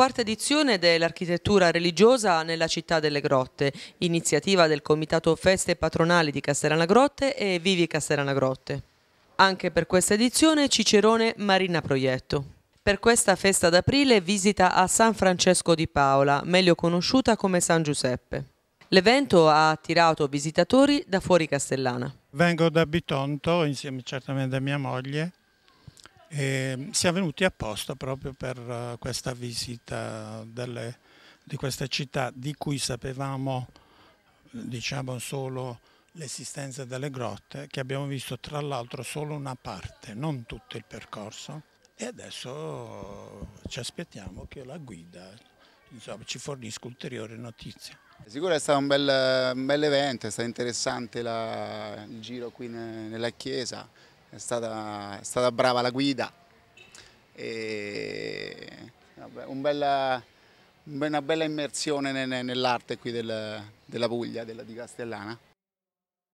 quarta edizione dell'architettura religiosa nella città delle grotte, iniziativa del Comitato Feste Patronali di Castellana Grotte e Vivi Castellana Grotte. Anche per questa edizione Cicerone Marina Proietto. Per questa festa d'aprile visita a San Francesco di Paola, meglio conosciuta come San Giuseppe. L'evento ha attirato visitatori da fuori Castellana. Vengo da Bitonto insieme certamente a mia moglie e siamo venuti apposta proprio per eh, questa visita delle, di questa città di cui sapevamo diciamo solo l'esistenza delle grotte che abbiamo visto tra l'altro solo una parte, non tutto il percorso e adesso ci aspettiamo che la guida insomma, ci fornisca ulteriori notizie. Sicuro è stato un bel, un bel evento, è stato interessante la, il giro qui nella chiesa, è stata, è stata brava la guida e vabbè, un bella, una bella immersione nell'arte qui del, della Puglia, della, di Castellana.